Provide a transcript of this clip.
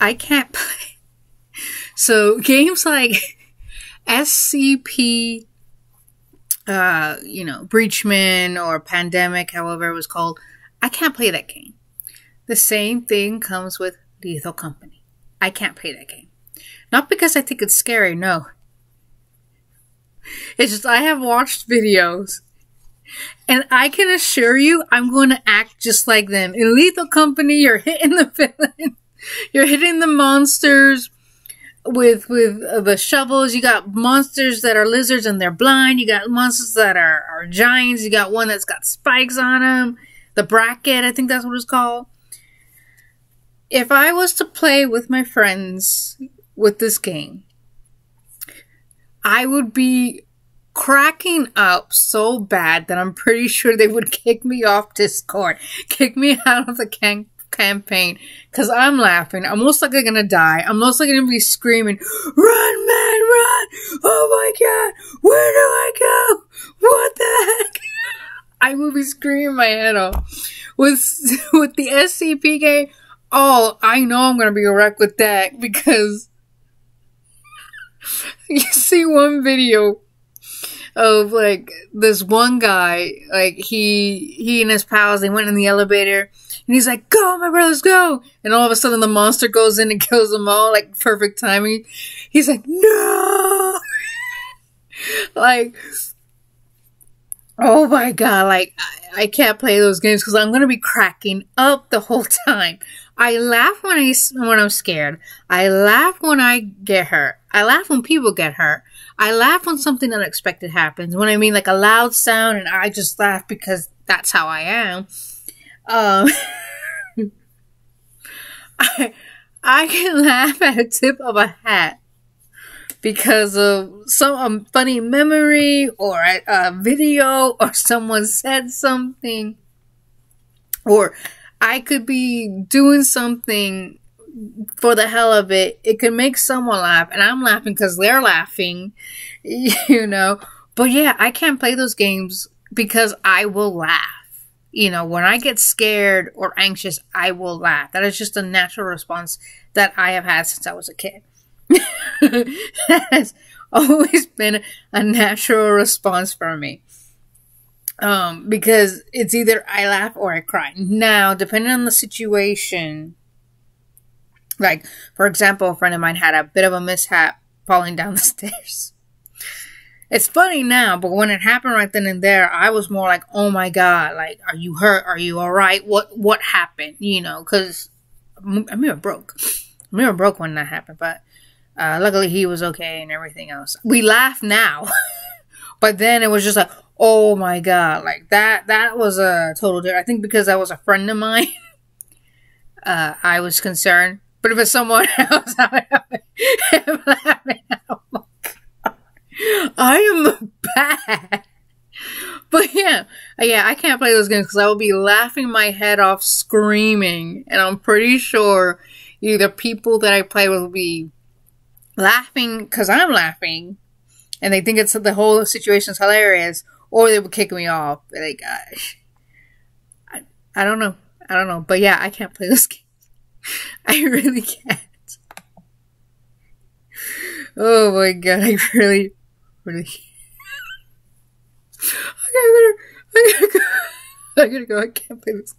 I can't play. So games like SCP, uh, you know, Breachman or Pandemic, however it was called, I can't play that game. The same thing comes with Lethal Company. I can't play that game. Not because I think it's scary, no. It's just I have watched videos and I can assure you I'm going to act just like them. In Lethal Company, you're hitting the villain, you're hitting the monsters with with uh, the shovels. You got monsters that are lizards and they're blind. You got monsters that are, are giants. You got one that's got spikes on them. The Bracken, I think that's what it's called. If I was to play with my friends with this game, I would be cracking up so bad that I'm pretty sure they would kick me off Discord, kick me out of the can- campaign, because I'm laughing. I'm most likely gonna die. I'm most likely gonna be screaming, "Run, man, run! Oh my god, where do I go? What the heck?" I will be screaming my head off. With with the SCP game, oh, I know I'm gonna be a wreck with that because you see one video of like this one guy, like he he and his pals, they went in the elevator and he's like, "Go, my brothers, go!" And all of a sudden, the monster goes in and kills them all, like perfect timing. He's like, "No!" like, oh my god! Like, I, I can't play those games because I'm gonna be cracking up the whole time. I laugh when I when I'm scared. I laugh when I get hurt. I laugh when people get hurt. I laugh when something unexpected happens. When I mean like a loud sound, and I just laugh because that's how I am. Um, I I can laugh at a tip of a hat because of some funny memory or a, a video or someone said something or I could be doing something for the hell of it. It could make someone laugh, and I'm laughing because they're laughing, you know. But yeah, I can't play those games because I will laugh. You know, when I get scared or anxious, I will laugh. That is just a natural response that I have had since I was a kid. That has always been a natural response for me. Um, because it's either I laugh or I cry. Now, depending on the situation, like, for example, a friend of mine had a bit of a mishap falling down the stairs. It's funny now, but when it happened right then and there, I was more like, "Oh my god! Like, are you hurt? Are you all right? What what happened? You know?" Because I mean, I broke. I mean, I broke when that happened, but uh, luckily he was okay and everything else. We laugh now, but then it was just like, "Oh my god!" Like that. That was a total. I think because that was a friend of mine, uh, I was concerned but if it's someone else, I'm. Oh my god, I am bad. But yeah, yeah, I can't play those games because I will be laughing my head off, screaming, and I'm pretty sure either people that I play with will be laughing because I'm laughing, and they think it's the whole situation is hilarious, or they will kick me off. Like, gosh, I, I don't know, I don't know, but yeah, I can't play this game. I really can't. Oh my god, I really, really. okay, I'm gonna, I'm gonna go. I'm gonna go. I can't play this.